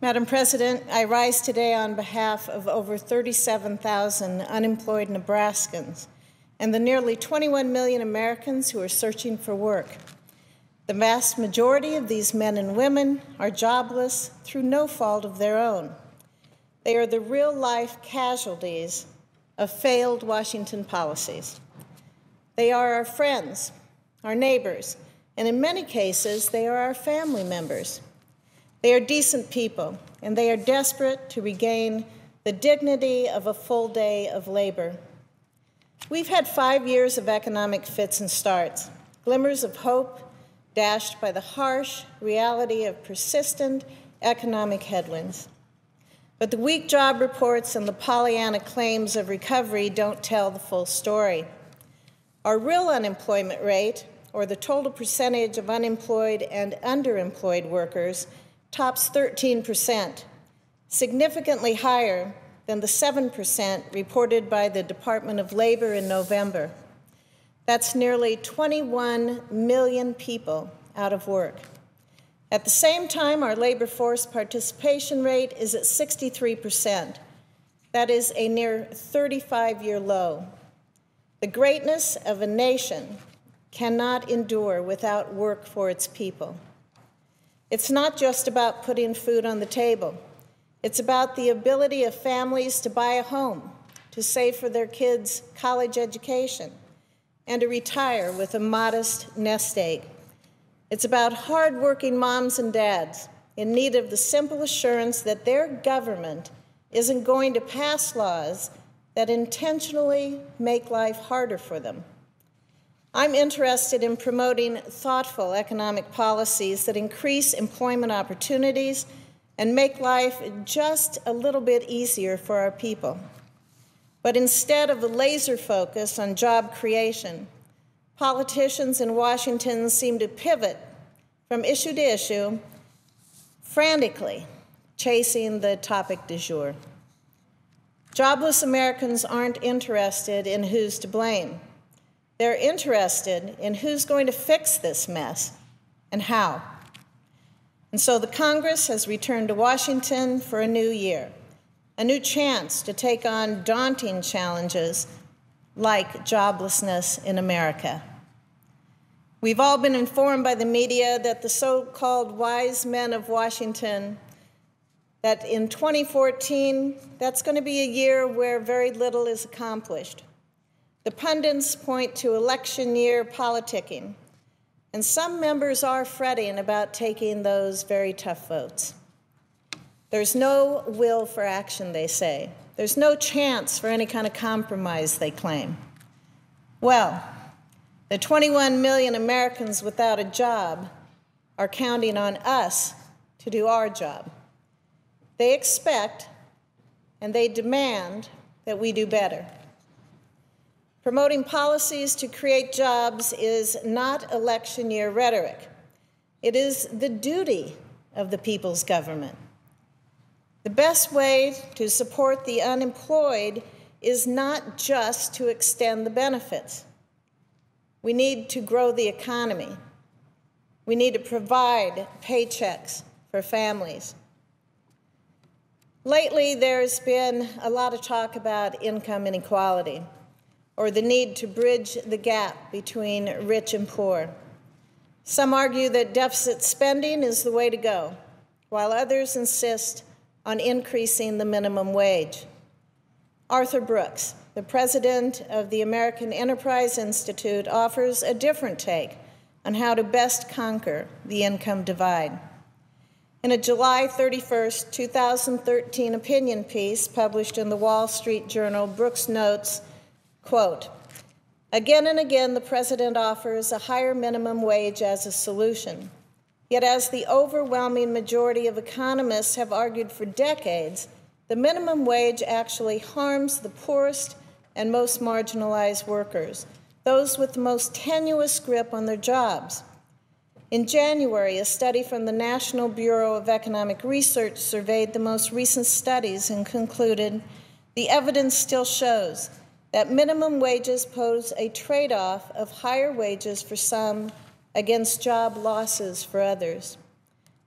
Madam President, I rise today on behalf of over 37,000 unemployed Nebraskans and the nearly 21 million Americans who are searching for work. The vast majority of these men and women are jobless through no fault of their own. They are the real life casualties of failed Washington policies. They are our friends, our neighbors, and in many cases, they are our family members. They are decent people, and they are desperate to regain the dignity of a full day of labor. We've had five years of economic fits and starts, glimmers of hope dashed by the harsh reality of persistent economic headwinds. But the weak job reports and the Pollyanna claims of recovery don't tell the full story. Our real unemployment rate, or the total percentage of unemployed and underemployed workers, tops 13%, significantly higher than the 7% reported by the Department of Labor in November. That's nearly 21 million people out of work. At the same time, our labor force participation rate is at 63%. That is a near 35 year low. The greatness of a nation cannot endure without work for its people. It's not just about putting food on the table. It's about the ability of families to buy a home, to save for their kids' college education, and to retire with a modest nest egg. It's about hardworking moms and dads in need of the simple assurance that their government isn't going to pass laws that intentionally make life harder for them. I'm interested in promoting thoughtful economic policies that increase employment opportunities and make life just a little bit easier for our people. But instead of a laser focus on job creation, politicians in Washington seem to pivot from issue to issue, frantically chasing the topic du jour. Jobless Americans aren't interested in who's to blame. They're interested in who's going to fix this mess and how. And so the Congress has returned to Washington for a new year, a new chance to take on daunting challenges like joblessness in America. We've all been informed by the media that the so called wise men of Washington, that in 2014, that's going to be a year where very little is accomplished. The pundits point to election year politicking, and some members are fretting about taking those very tough votes. There's no will for action, they say. There's no chance for any kind of compromise, they claim. Well, the 21 million Americans without a job are counting on us to do our job. They expect and they demand that we do better. Promoting policies to create jobs is not election year rhetoric. It is the duty of the people's government. The best way to support the unemployed is not just to extend the benefits. We need to grow the economy. We need to provide paychecks for families. Lately, there's been a lot of talk about income inequality or the need to bridge the gap between rich and poor. Some argue that deficit spending is the way to go, while others insist on increasing the minimum wage. Arthur Brooks, the president of the American Enterprise Institute, offers a different take on how to best conquer the income divide. In a July 31, 2013 opinion piece published in the Wall Street Journal, Brooks notes Quote, Again and again, the president offers a higher minimum wage as a solution. Yet, as the overwhelming majority of economists have argued for decades, the minimum wage actually harms the poorest and most marginalized workers, those with the most tenuous grip on their jobs. In January, a study from the National Bureau of Economic Research surveyed the most recent studies and concluded the evidence still shows that minimum wages pose a trade off of higher wages for some against job losses for others.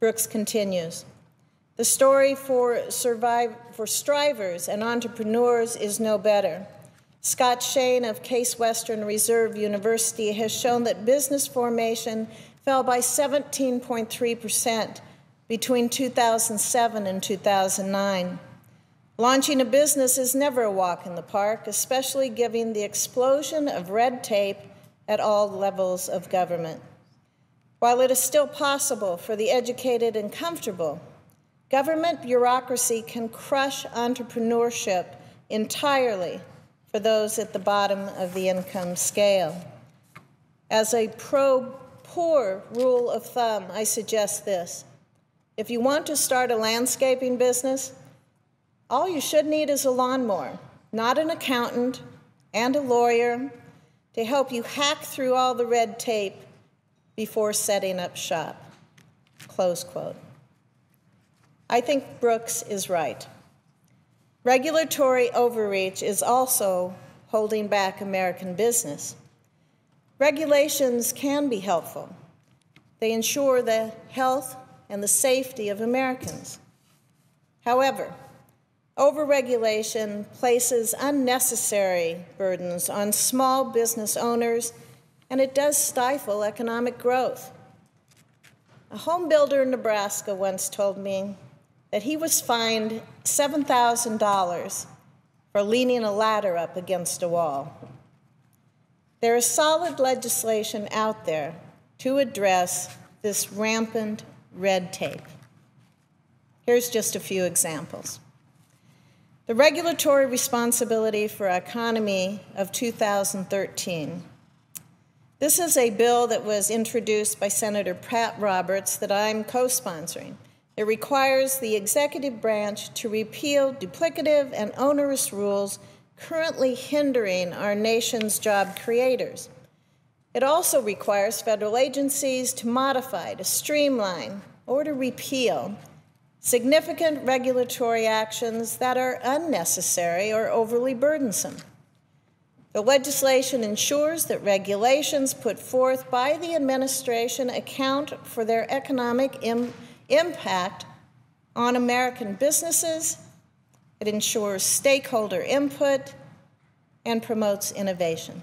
Brooks continues The story for, survive, for strivers and entrepreneurs is no better. Scott Shane of Case Western Reserve University has shown that business formation fell by 17.3% between 2007 and 2009. Launching a business is never a walk in the park, especially given the explosion of red tape at all levels of government. While it is still possible for the educated and comfortable Government bureaucracy can crush entrepreneurship entirely for those at the bottom of the income scale. As a pro poor rule of thumb, I suggest this. If you want to start a landscaping business, all you should need is a lawnmower, not an accountant and a lawyer to help you hack through all the red tape before setting up shop. Close quote. I think Brooks is right. Regulatory overreach is also holding back American business. Regulations can be helpful. They ensure the health and the safety of Americans. However, overregulation places unnecessary burdens on small business owners and it does stifle economic growth. A home builder in Nebraska once told me that he was fined $7,000 for leaning a ladder up against a wall. There is solid legislation out there to address this rampant red tape. Here's just a few examples. The regulatory responsibility for economy of 2013. This is a bill that was introduced by Senator Pat Roberts that I'm co sponsoring. It requires the executive branch to repeal duplicative and onerous rules currently hindering our nation's job creators. It also requires federal agencies to modify, to streamline, or to repeal significant regulatory actions that are unnecessary or overly burdensome. The legislation ensures that regulations put forth by the administration account for their economic impact impact on American businesses, it ensures stakeholder input, and promotes innovation.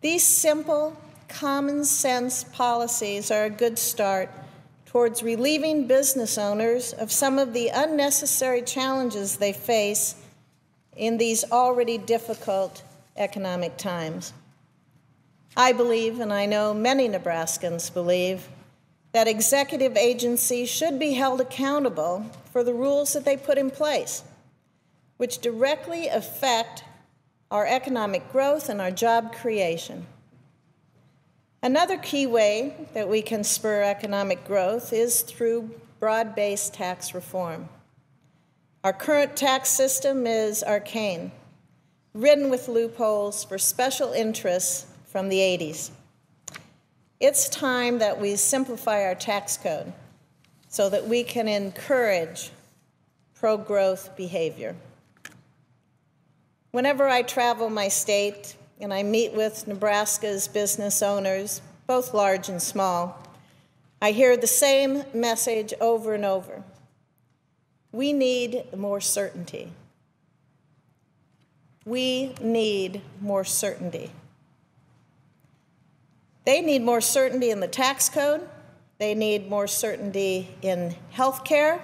These simple, common sense policies are a good start towards relieving business owners of some of the unnecessary challenges they face in these already difficult economic times. I believe, and I know many Nebraskans believe, that executive agencies should be held accountable for the rules that they put in place, which directly affect our economic growth and our job creation. Another key way that we can spur economic growth is through broad based tax reform. Our current tax system is arcane, ridden with loopholes for special interests from the 80s. It's time that we simplify our tax code so that we can encourage pro growth behavior. Whenever I travel my state and I meet with Nebraska's business owners, both large and small, I hear the same message over and over. We need more certainty. We need more certainty. They need more certainty in the tax code, they need more certainty in health care,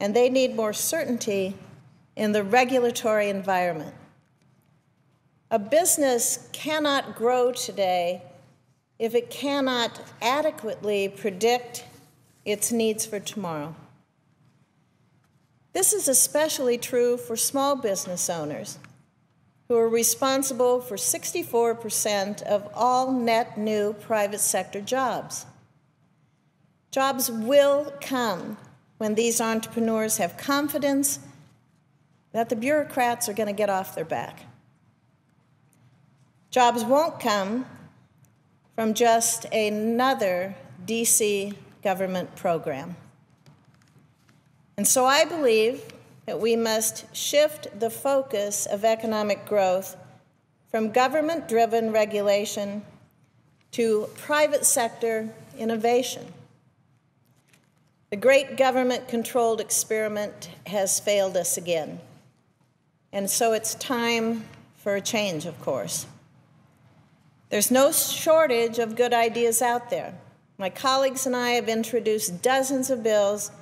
and they need more certainty in the regulatory environment. A business cannot grow today if it cannot adequately predict its needs for tomorrow. This is especially true for small business owners who are responsible for 64% of all net new private sector jobs. Jobs will come when these entrepreneurs have confidence that the bureaucrats are going to get off their back. Jobs won't come from just another DC government program. And so I believe that we must shift the focus of economic growth from government driven regulation to private sector innovation. The great government controlled experiment has failed us again. And so it's time for a change, of course. There's no shortage of good ideas out there. My colleagues and I have introduced dozens of bills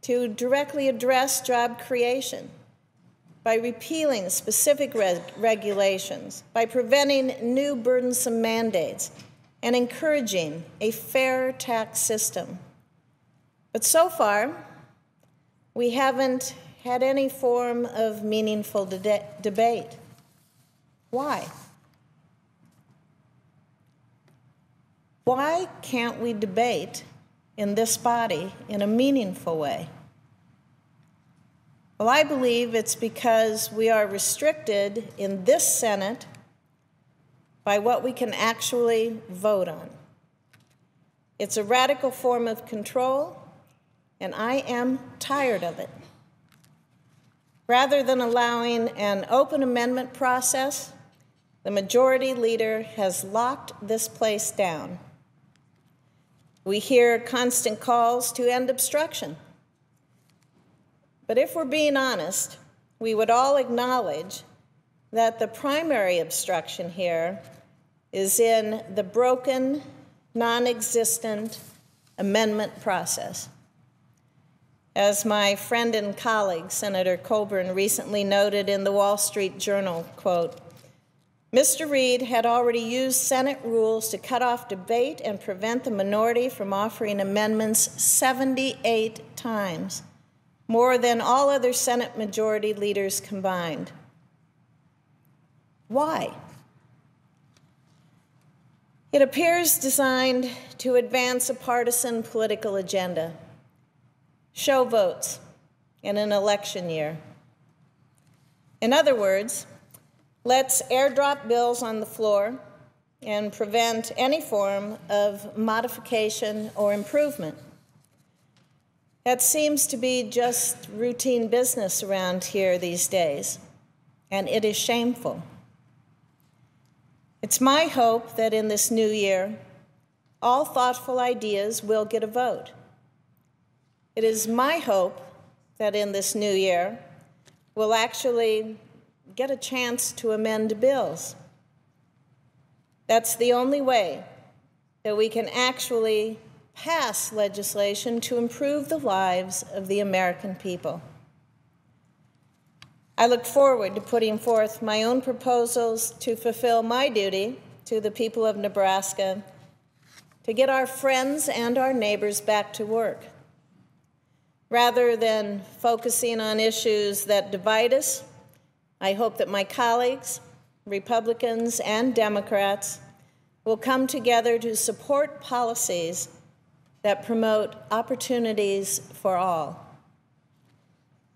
to directly address job creation by repealing specific regulations, by preventing new burdensome mandates, and encouraging a fair tax system. But so far, we haven't had any form of meaningful de debate. Why? Why can't we debate in this body in a meaningful way? Well, I believe it's because we are restricted in this Senate by what we can actually vote on. It's a radical form of control, and I am tired of it. Rather than allowing an open amendment process, the majority leader has locked this place down. We hear constant calls to end obstruction. But if we're being honest, we would all acknowledge that the primary obstruction here is in the broken, non existent amendment process. As my friend and colleague, Senator Coburn, recently noted in the Wall Street Journal, quote, Mr. Reid had already used Senate rules to cut off debate and prevent the minority from offering amendments 78 times, more than all other Senate majority leaders combined. Why? It appears designed to advance a partisan political agenda, show votes in an election year. In other words, let's airdrop bills on the floor and prevent any form of modification or improvement. That seems to be just routine business around here these days, and it is shameful. It's my hope that in this new year, all thoughtful ideas will get a vote. It is my hope that in this new year, we'll actually get a chance to amend bills. That's the only way that we can actually pass legislation to improve the lives of the American people. I look forward to putting forth my own proposals to fulfill my duty to the people of Nebraska to get our friends and our neighbors back to work. Rather than focusing on issues that divide us, I hope that my colleagues, Republicans and Democrats, will come together to support policies that promote opportunities for all.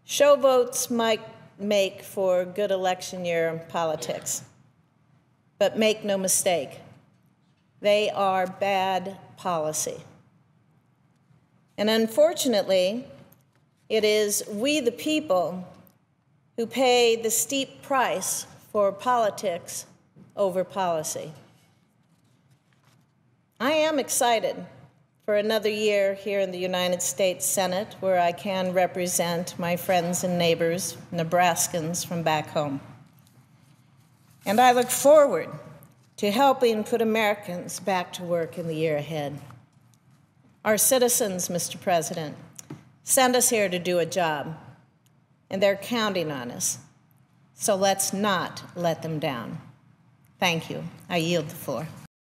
Show votes might make for good election year politics. But make no mistake, they are bad policy. And unfortunately, it is we, the people, who pay the steep price for politics over policy. I am excited for another year here in the United States Senate, where I can represent my friends and neighbors, Nebraskans from back home. And I look forward to helping put Americans back to work in the year ahead. Our citizens, Mr. President, send us here to do a job, and they're counting on us. So let's not let them down. Thank you. I yield the floor.